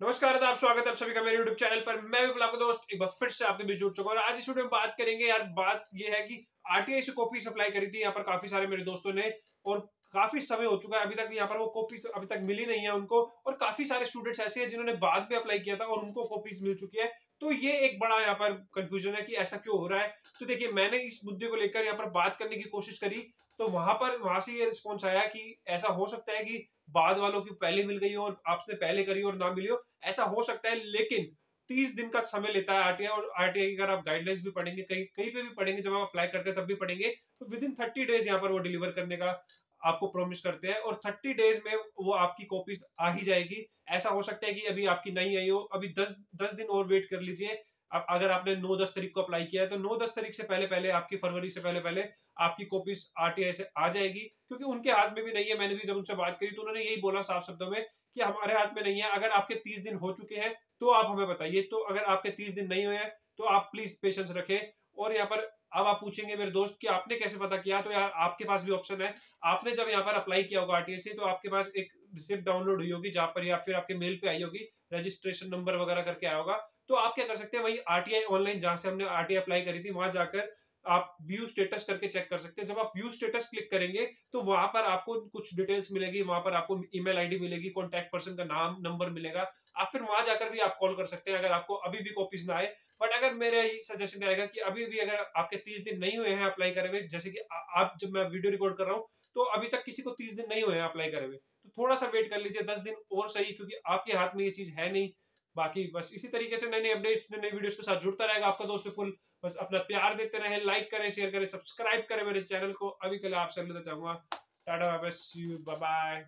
नमस्कार आप स्वागत है आप सभी का मेरे YouTube चैनल पर। मैं भी आपका दोस्त, एक बार फिर से आपके बीच जुड़ चुका हूँ। आज इस वीडियो में बात करेंगे, यार बात ये है कि आरटीआई से कॉपी सप्लाई करी थी, यहाँ पर काफ़ी सारे मेरे दोस्तों ने। और काफ़ी समय हो चुका है, अभी तक यहाँ पर वो कॉपी अभी तक मिली नहीं है उनको और काफ़ी सारे स्टूडेंट्स ऐसे हैं जिन्होंने बाद में अप्लाई किया था और उनको कॉपीज मिल चुकी है। तो ये एक बड़ा यहाँ पर कंफ्यूजन है कि ऐसा क्यों हो रहा है। तो देखिए, मैंने इस मुद्दे को लेकर यहाँ पर बात करने की कोशिश करी तो वहाँ पर, वहाँ से ये रिस्पॉन्स आया कि ऐसा हो सकता है कि बाद वालों की पहले मिल गई हो और आपने पहले करी और ना मिली हो। ऐसा हो सकता है, लेकिन तीस दिन का समय लेता है आरटीआई और आरटीआई की अगर आप गाइडलाइंस भी पढ़ेंगे, कहीं कहीं पे भी पढ़ेंगे, जब आप अप्लाई करते हैं, तब भी पढ़ेंगे। तो विद इन थर्टी डेज़ यहाँ पर वो डिलीवर करने का आपको प्रोमिस करते हैं और थर्टी डेज़ में वो आपकी कॉपी आ ही जाएगी। ऐसा हो सकता है कि अभी आपकी नहीं आई हो, अभी दस दस दिन और वेट कर लीजिए। अब अगर आपने नौ दस तारीख को अप्लाई किया है तो नौ दस तारीख से पहले पहले, आपकी फरवरी से पहले पहले आपकी कॉपीज आरटीआई से आ जाएगी। क्योंकि उनके हाथ में भी नहीं है, मैंने भी जब उनसे बात करी तो उन्होंने यही बोला साफ़ शब्दों में कि हमारे हाथ में नहीं है। अगर आपके तीस दिन हो चुके हैं तो आप हमें बताइए। तो अगर आपके तीस दिन नहीं हुए हैं तो आप प्लीज़ पेशेंस रखें। और यहाँ पर अब आप पूछेंगे मेरे दोस्त कि आपने कैसे पता किया? तो यार, आपके पास भी ऑप्शन है। आपने जब यहाँ पर अप्लाई किया होगा आरटीआई से तो आपके पास एक रिसिप्ट डाउनलोड हुई होगी, जहाँ पर या फिर आपके मेल पे आई होगी रजिस्ट्रेशन नंबर वगैरह करके आया होगा। तो आप क्या कर सकते हैं, वही आरटीआई ऑनलाइन जहाँ से हमने आरटीआई अप्लाई करी थी, वहाँ जाकर आप व्यू स्टेटस करके चेक कर सकते हैं। जब आप व्यू स्टेटस क्लिक करेंगे तो वहाँ पर आपको कुछ डिटेल्स मिलेगी, वहाँ पर आपको ईमेल आईडी मिलेगी कॉन्टैक्ट पर्सन का नाम नंबर मिलेगा। आप फिर वहाँ जाकर भी आप कॉल कर सकते हैं, अगर आपको अभी भी कॉपीज ना आए। बट अगर मेरा यही सजेशन रहेगा कि अभी भी अगर आपके तीस दिन नहीं हुए हैं अप्लाई करे हुए, जैसे कि आप जब मैं वीडियो रिकॉर्ड कर रहा हूँ तो अभी तक किसी को तीस दिन नहीं हुए हैं अप्लाई करे हुए। तो थोड़ा सा वेट कर लीजिए, दस दिन और सही, क्योंकि आपके हाथ में ये चीज़ है नहीं। बाकी बस इसी तरीके से नए नए अपडेट्स नए नए वीडियोस के साथ जुड़ता रहेगा आपका दोस्त बिल्कुल बस अपना प्यार देते रहे लाइक करें शेयर करें सब्सक्राइब करें मेरे चैनल को। अभी कल आपसे चाहूँगा। Tata bye bye